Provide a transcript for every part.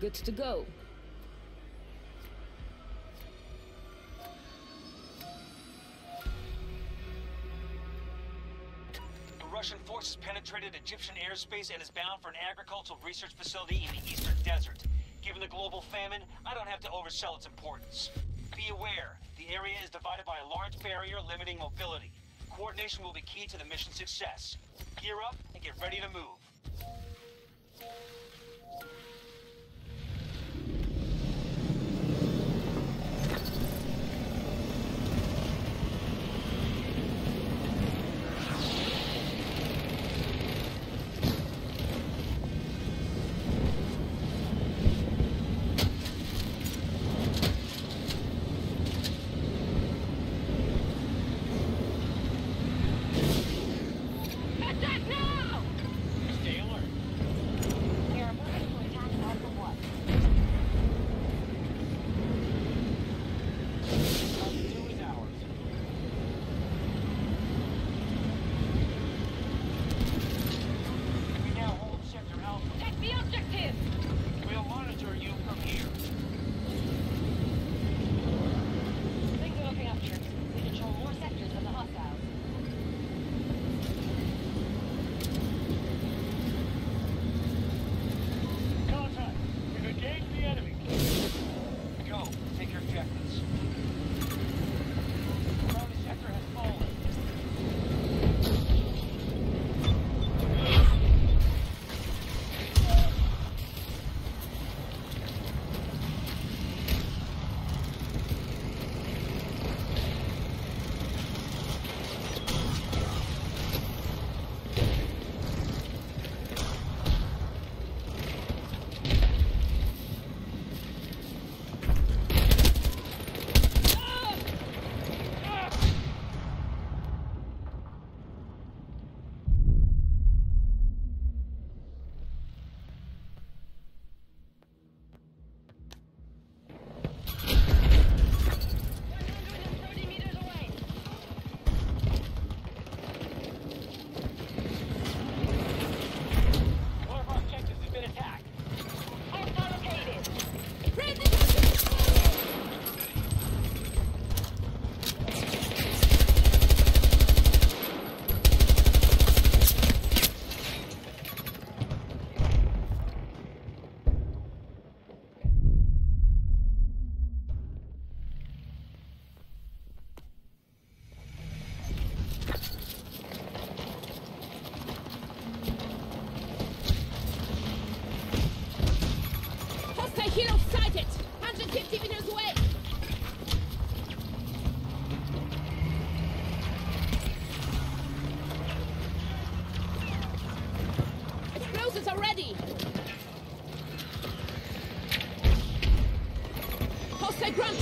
Good to go. Russian forces penetrated Egyptian airspace and is bound for an agricultural research facility in the eastern desert. Given the global famine, I don't have to oversell its importance. Be aware, the area is divided by a large barrier limiting mobility. Coordination will be key to the mission's success. Gear up and get ready to move.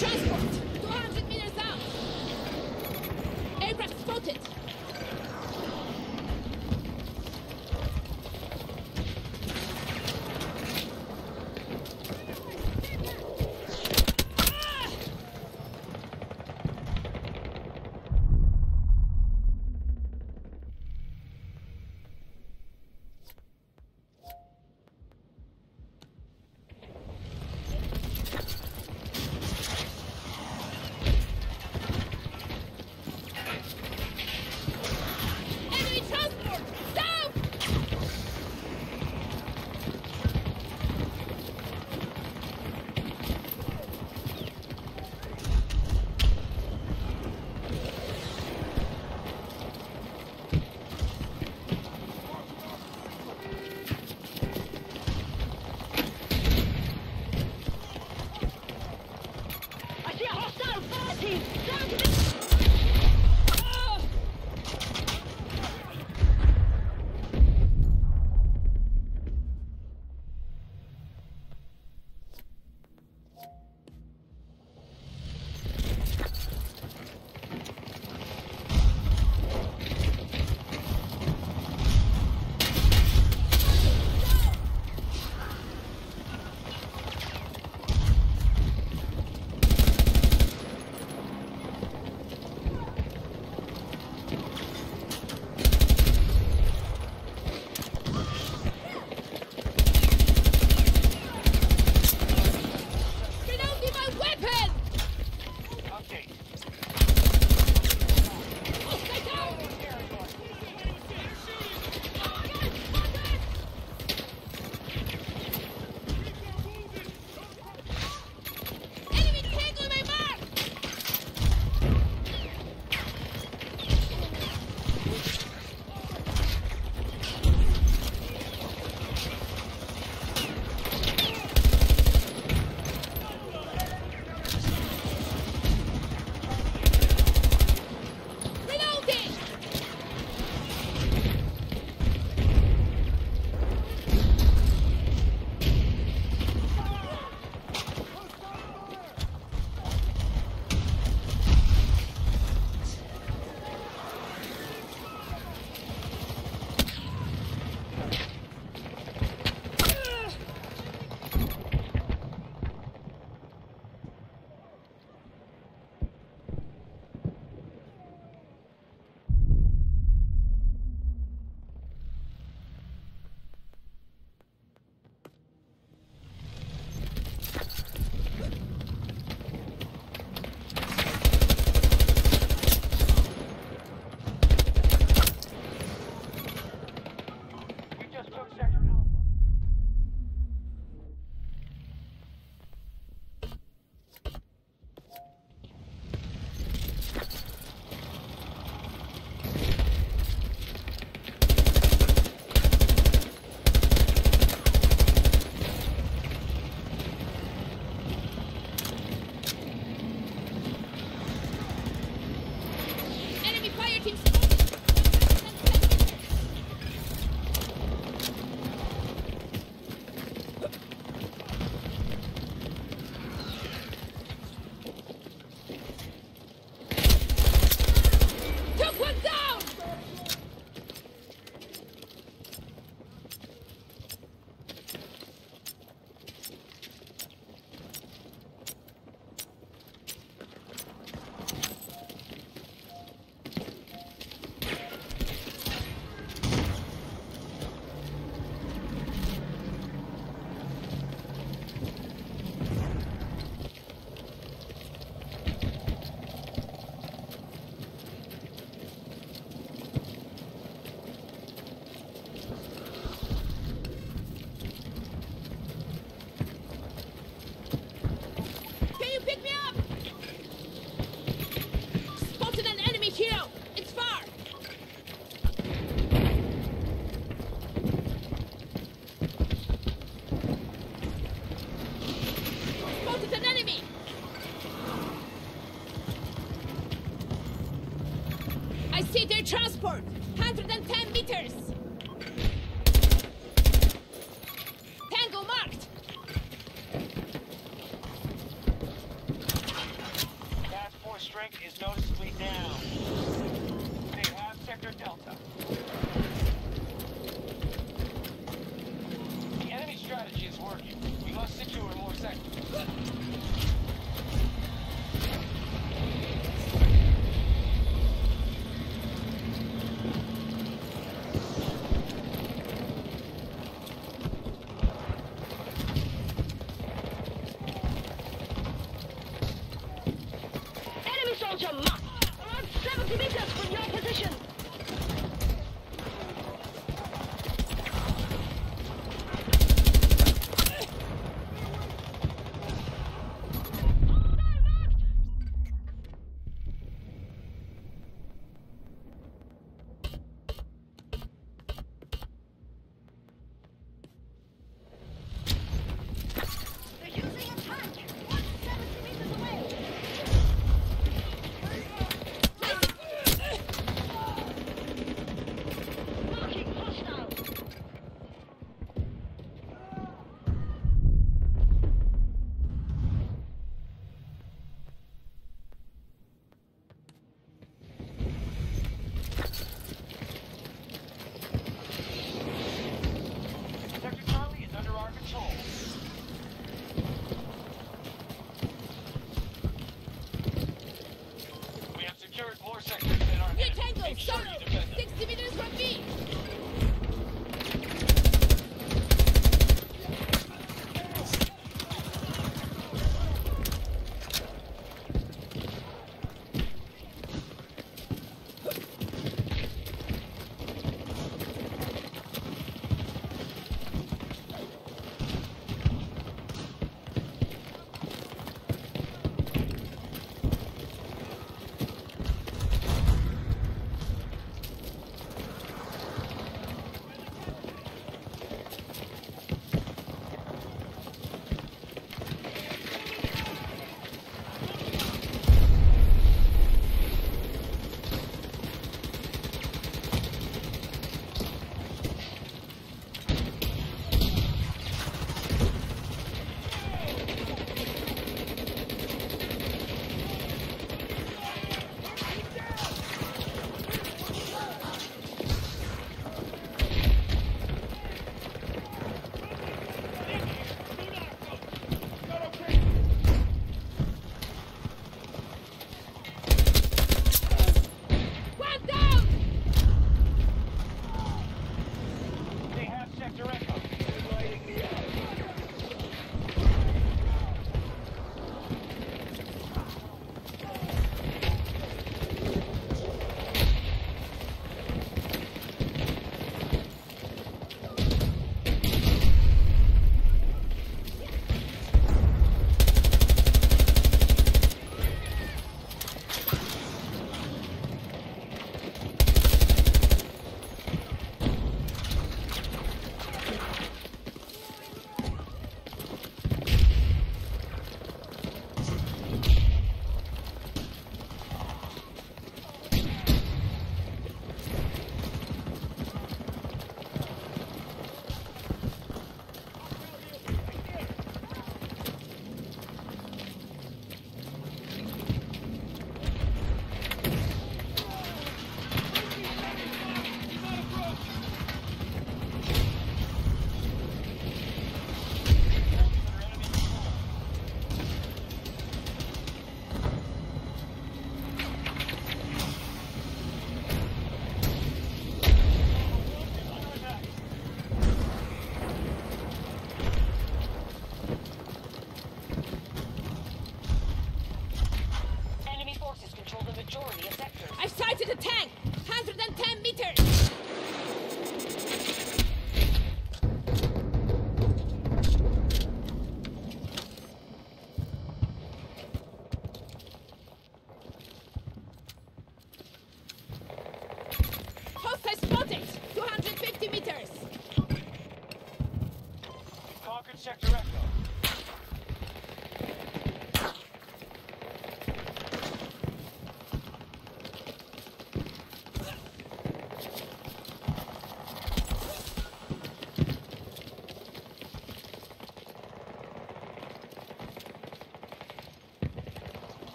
Hostile transport. 110 meters.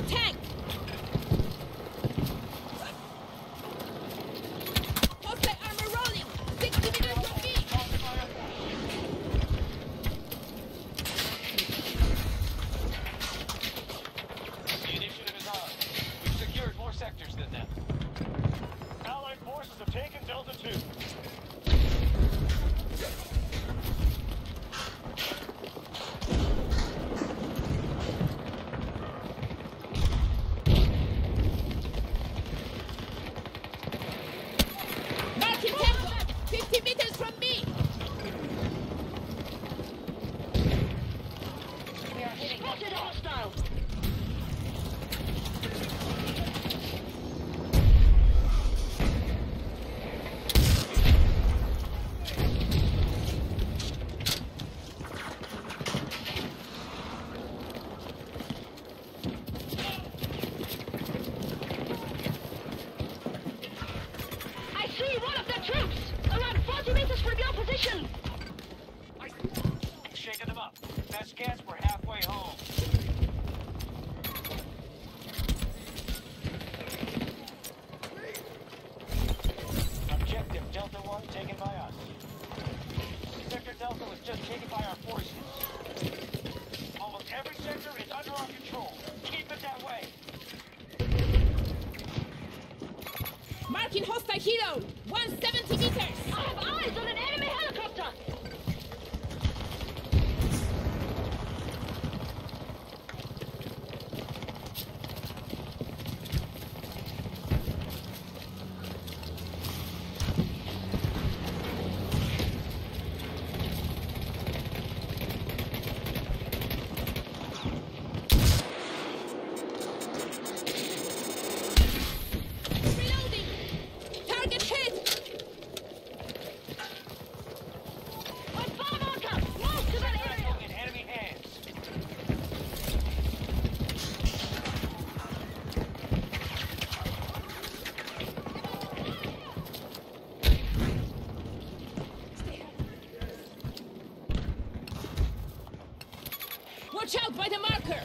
I've Watch out by the marker!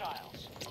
Hostiles.